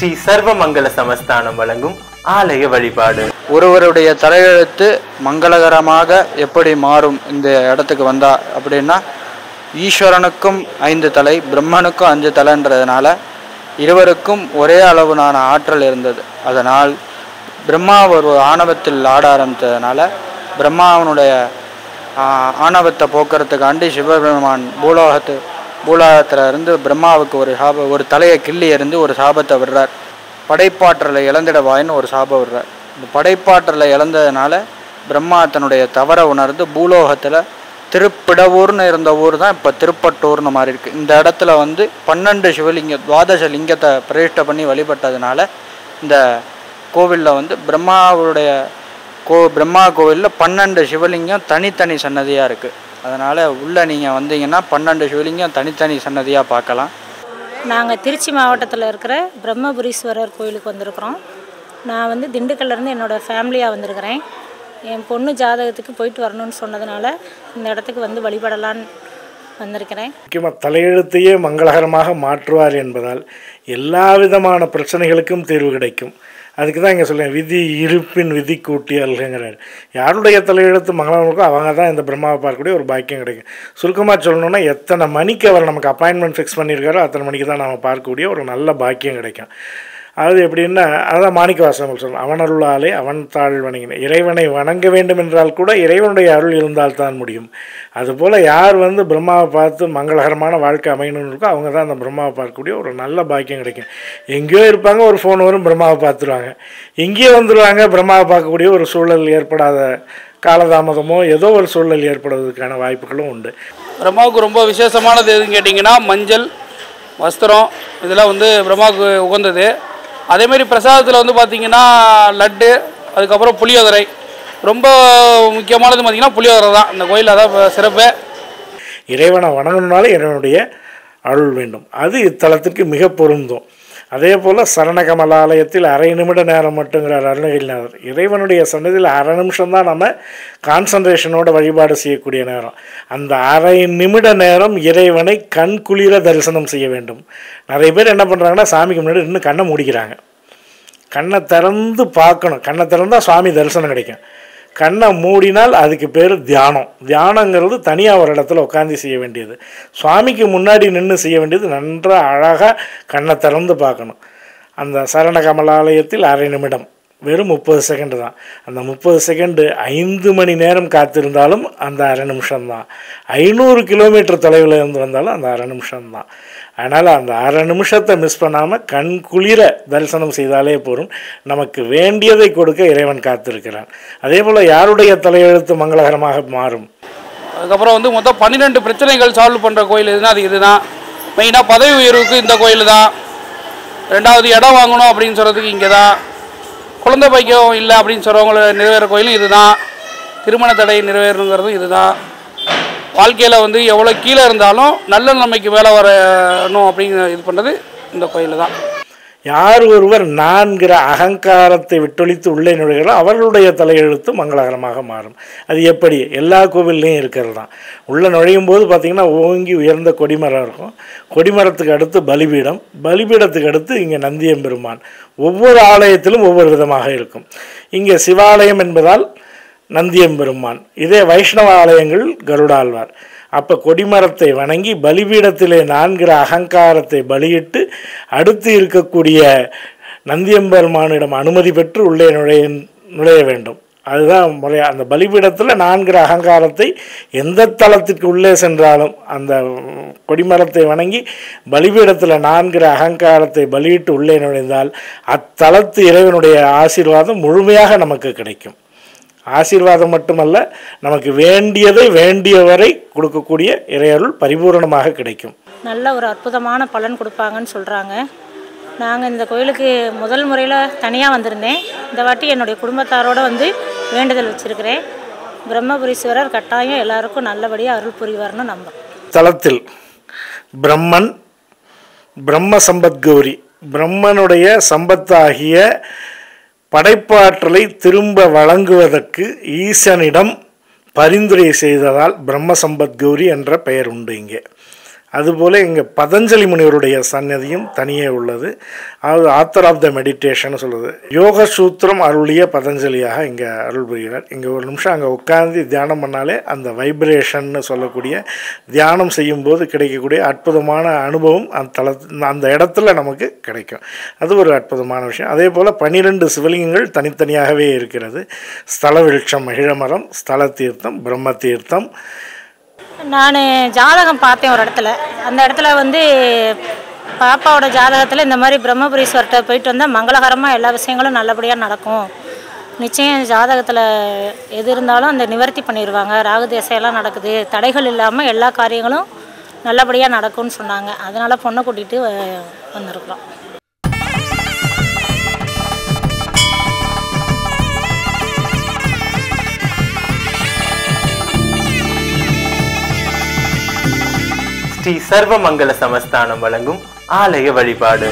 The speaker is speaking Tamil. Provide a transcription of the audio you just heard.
ஸ்ரீ சர்வமங்கல சமஸ்தானம் வழங்கும் ஆலய வழிபாடு. ஒருவருடைய தலையெழுத்து மங்களகரமாக எப்படி மாறும் இந்த இடத்துக்கு வந்தா அப்படின்னா ஈஸ்வரனுக்கும் ஐந்து தலை பிரம்மனுக்கும் அஞ்சு தலைன்றதுனால இருவருக்கும் ஒரே அளவுனான ஆற்றல் இருந்தது. அதனால் பிரம்மா ஒரு ஆணவத்தில் ஆட ஆரம்பித்ததுனால பிரம்மாவனுடைய ஆஹ், ஆணவத்தை போக்குறதுக்காண்டி சிவபெருமான் பூலோகத்து பூலோகத்தில் இருந்து பிரம்மாவுக்கு ஒரு சாப ஒரு தலையை கிள்ளி எறிந்து ஒரு சாபத்தை விடுறார். படைப்பாற்றலை இழந்திடவாயின்னு ஒரு சாபம் விடுறார். இந்த படைப்பாற்றலை இழந்ததுனால பிரம்மா தன்னுடைய தவறை உணர்ந்து பூலோகத்தில் திருப்பிடவூர்னு இருந்த ஊர் தான் இப்போ திருப்பட்டூர்னு மாதிரி இருக்குது இந்த இடத்துல வந்து பன்னெண்டு சிவலிங்க துவாதச லிங்கத்தை பிரதிஷ்டை பண்ணி வழிபட்டதுனால இந்த கோவிலில் வந்து பிரம்மாவுடைய கோ பிரம்மா கோவிலில் பன்னெண்டு சிவலிங்கம் தனித்தனி சன்னதியாக இருக்குது அதனால் உள்ளே நீங்கள் வந்தீங்கன்னா பன்னெண்டு சிவலிங்கம் தனித்தனி சன்னதியாக பார்க்கலாம். நாங்கள் திருச்சி மாவட்டத்தில் இருக்கிற பிரம்மபுரீஸ்வரர் கோயிலுக்கு வந்திருக்கிறோம். நான் வந்து திண்டுக்கல்லேருந்து என்னோடய ஃபேமிலியாக வந்திருக்கிறேன். என் பொண்ணு ஜாதகத்துக்கு போயிட்டு வரணும்னு சொன்னதுனால இந்த இடத்துக்கு வந்து வழிபடலான்னு வந்திருக்கிறேன். முக்கியமாக தலையெழுத்தையே மங்களகரமாக மாற்றுவார் என்பதால் எல்லா விதமான பிரச்சனைகளுக்கும் தீர்வு கிடைக்கும். அதுக்கு தான் இங்கே சொல்லுவேன் விதி இருப்பின் விதி கூட்டியல்ங்கிறார். யாருடைய தலையெழுத்து மங்களம் அவங்க தான் இந்த பிரம்மாவை பார்க்கக்கூடிய ஒரு பாக்கியம் கிடைக்கும். சுருக்கமாக சொல்லணும்னா எத்தனை மணிக்கு அவர் நமக்கு அப்பாயின்மெண்ட் ஃபிக்ஸ் பண்ணியிருக்காரோ அத்தனை மணிக்கு தான் நம்ம பார்க்கக்கூடிய ஒரு நல்ல பாக்கியம் கிடைக்கும். அது எப்படின்னா அதான் மாணிக்க வாசகங்கள் சொல்லணும் அவன் அருளாலே அவன் தாழ் வணங்கின இறைவனை வணங்க வேண்டும் என்றால் கூட இறைவனுடைய அருள் இருந்தால் தான் முடியும். அதுபோல் யார் வந்து பிரம்மாவை பார்த்து மங்களகரமான வாழ்க்கை அமையணும்னு இருக்கோ அவங்க தான் அந்த பிரம்மாவை பார்க்கக்கூடிய ஒரு நல்ல பாக்கியம் கிடைக்கும். எங்கேயோ இருப்பாங்க ஒரு ஃபோன் வரும் பிரம்மாவை பார்த்துருவாங்க. இங்கேயே வந்துடுவாங்க பிரம்மாவை பார்க்கக்கூடிய ஒரு சூழல் ஏற்படாத காலதாமதமோ ஏதோ ஒரு சூழல் ஏற்படுவதற்கான வாய்ப்புகளும் உண்டு. பிரம்மாவுக்கு ரொம்ப விசேஷமானது எதுன்னு கேட்டிங்கன்னா மஞ்சள் வஸ்திரம் இதெல்லாம் வந்து பிரம்மாவுக்கு உகந்தது. அதேமாரி பிரசாதத்தில் வந்து பார்த்திங்கன்னா லட்டு அதுக்கப்புறம் புளியோதரை. ரொம்ப முக்கியமானது பார்த்திங்கன்னா புளியோதரை தான். இந்த கோயில் அதான் சிறப்பு. இறைவனை வணங்கணுனாலே இறைவனுடைய அருள் வேண்டும். அது இத்தலத்திற்கு மிக பொருந்தும். அதே போல் சரணகமலாலயத்தில் அரை நிமிட நேரம் மட்டுங்கிறார் அருணகிரிநாதர். இறைவனுடைய சன்னதியில் அரை நிமிஷம் தான் நம்ம கான்சன்ட்ரேஷனோட வழிபாடு செய்யக்கூடிய நேரம். அந்த அரை நிமிட நேரம் இறைவனை கண் குளிர தரிசனம் செய்ய வேண்டும். நிறைய பேர் என்ன பண்ணுறாங்கன்னா சாமிக்கு முன்னாடி இன்னும் கண்ணை மூடிக்கிறாங்க. கண்ணை திறந்து பார்க்கணும். கண்ணை திறந்தால் சுவாமி தரிசனம் கிடைக்கும். கண்ணை மூடினால் அதுக்கு பேர் தியானம். தியானங்கிறது தனியாக ஒரு இடத்துல உட்காந்து செய்ய வேண்டியது. சுவாமிக்கு முன்னாடி நின்று செய்ய வேண்டியது நன்றாக அழகாக கண்ணை திறந்து பார்க்கணும். அந்த சரண கமலாலயத்தில் அரை நிமிடம். வெறும் முப்பது செகண்டு தான். அந்த முப்பது செகண்டு ஐந்து மணி நேரம் காத்திருந்தாலும் அந்த அரை நிமிஷம்தான் ஐநூறு கிலோமீட்டர் தொலைவில் இருந்து வந்தாலும் அந்த அரை நிமிஷம்தான் அதனால் அந்த அரை நிமிஷத்தை மிஸ் பண்ணாமல் கண் குளிர தரிசனம் செய்தாலே போதும். நமக்கு வேண்டியதை கொடுக்க இறைவன் காத்திருக்கிறான். அதே போல் யாருடைய தலையெழுத்து மங்களகரமாக மாறும்? அதுக்கப்புறம் வந்து மொத்தம் பன்னிரெண்டு பிரச்சனைகள் சால்வ் பண்ணுற கோயில் எதுனா அது இதுதான். மெயினாக பதவி உயர்வுக்கு இந்த கோயில் தான் ரெண்டாவது இடம் வாங்கணும் அப்படின்னு சொல்கிறதுக்கு இங்கே தான் குழந்தை பாக்கியம் இல்லை அப்படின்னு சொல்கிறவங்கள நிறைவேற கோயிலும் இதுதான். திருமண தடை நிறைவேறணுங்கிறதும் இதுதான். வாழ்க்கையில் வந்து எவ்வளோ கீழே இருந்தாலும் நல்ல நிலைமைக்கு வேலை வரணும் அப்படிங்கிற இது பண்ணுறது இந்த கோயில் தான் யார் ஒருவர் நான்கிற அகங்காரத்தை விட்டொழித்து உள்ளே நுழைகிறோ அவர்களுடைய தலையெழுத்து மங்களகரமாக மாறும். அது எப்படி? எல்லா கோவில்லையும் இருக்கிறது தான் உள்ளே நுழையும் போது பார்த்திங்கன்னா ஓங்கி உயர்ந்த கொடிமரம் இருக்கும். கொடிமரத்துக்கு அடுத்து பலிபீடம். பலிபீடத்துக்கு அடுத்து இங்கே நந்தியம்பெருமான் ஒவ்வொரு ஆலயத்திலும் ஒவ்வொரு விதமாக இருக்கும். இங்கே சிவாலயம் என்பதால் நந்தியம்பெருமான் இதே வைஷ்ணவ ஆலயங்கள் கருடாழ்வார். அப்போ கொடிமரத்தை வணங்கி பலிபீடத்திலே நான்கிற அகங்காரத்தை பலியிட்டு அடுத்து இருக்கக்கூடிய நந்தியம்பெருமானிடம் அனுமதி பெற்று உள்ளே நுழைய நுழைய வேண்டும். அதுதான் முறையா அந்த பலிபீடத்தில் நான்கிற அகங்காரத்தை எந்த தளத்திற்கு உள்ளே சென்றாலும் அந்த கொடிமரத்தை வணங்கி பலிபீடத்தில் நான்கிற அகங்காரத்தை பலியிட்டு உள்ளே நுழைந்தால் அத்தலத்து இறைவனுடைய ஆசீர்வாதம் முழுமையாக நமக்கு கிடைக்கும். ஆசீர்வாதம் மட்டுமல்ல நமக்கு வேண்டியதை வேண்டியவரை கொடுக்கக்கூடிய இறையருள் பரிபூரணமாக கிடைக்கும். நல்ல ஒரு அற்புதமான பலன் கொடுப்பாங்கன்னு சொல்கிறாங்க நாங்கள் இந்த கோயிலுக்கு முதல் முறையில் தனியாக வந்திருந்தேன். இந்த வாட்டி என்னுடைய குடும்பத்தாரோடு வந்து வேண்டுதல் வச்சுருக்கிறேன். பிரம்மபுரீஸ்வரர் கட்டாயம் எல்லாருக்கும் நல்லபடியாக அருள் புரிவார்னு நம்புறேன் தலத்தில் பிரம்மன் பிரம்ம சம்பத் கௌரி பிரம்மனுடைய சம்பத்தாகிய படைப்பாற்றலை திரும்ப வழங்குவதற்கு ஈசனிடம் பரிந்துரை செய்ததால் பிரம்ம சம்பத் கௌரி என்ற பெயர் உண்டு இங்கே. அதுபோல் இங்கே பதஞ்சலி முனிவருடைய சன்னதியும் தனியே உள்ளது. அது ஆத்தர் ஆஃப் த மெடிடேஷன் சொல்லுது யோக சூத்திரம் அருளிய பதஞ்சலியாக இங்கே அருள் புரிகிறார். இங்கே ஒரு நிமிஷம் அங்கே உட்காந்து தியானம் பண்ணாலே அந்த வைப்ரேஷன்னு சொல்லக்கூடிய தியானம் செய்யும்போது கிடைக்கக்கூடிய அற்புதமான அனுபவம் அந்த தள அந்த இடத்துல நமக்கு கிடைக்கும். அது ஒரு அற்புதமான விஷயம். அதே போல் பன்னிரெண்டு சிவலிங்கங்கள் தனித்தனியாகவே இருக்கிறது. ஸ்தல விருட்சம் மகிழமரம் ஸ்தல தீர்த்தம் பிரம்ம தீர்த்தம் நான் ஜாதகம் பார்த்தேன் ஒரு இடத்துல. அந்த இடத்துல வந்து பாப்பாவோட ஜாதகத்தில் இந்த மாதிரி பிரம்மபுரீஸ்வர்கிட்ட போயிட்டு வந்தால் மங்களகரமாக எல்லா விஷயங்களும் நல்லபடியாக நடக்கும். நிச்சயம் ஜாதகத்தில் எது இருந்தாலும் அந்த நிவர்த்தி பண்ணிடுவாங்க ராகு தேசையெல்லாம் நடக்குது. தடைகள் இல்லாமல் எல்லா காரியங்களும் நல்லபடியாக நடக்கும்னு சொன்னாங்க. அதனால் பொண்ணை கூட்டிகிட்டு வ- வந்திருக்கிறோம். ஸ்ரீ சர்வமங்கல சமஸ்தானம் வழங்கும் ஆலய வழிபாடு.